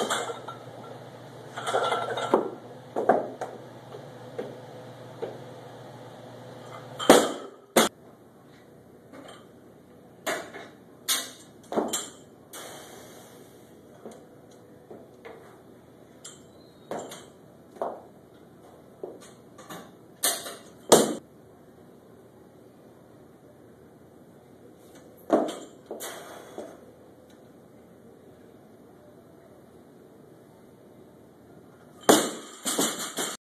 Okay.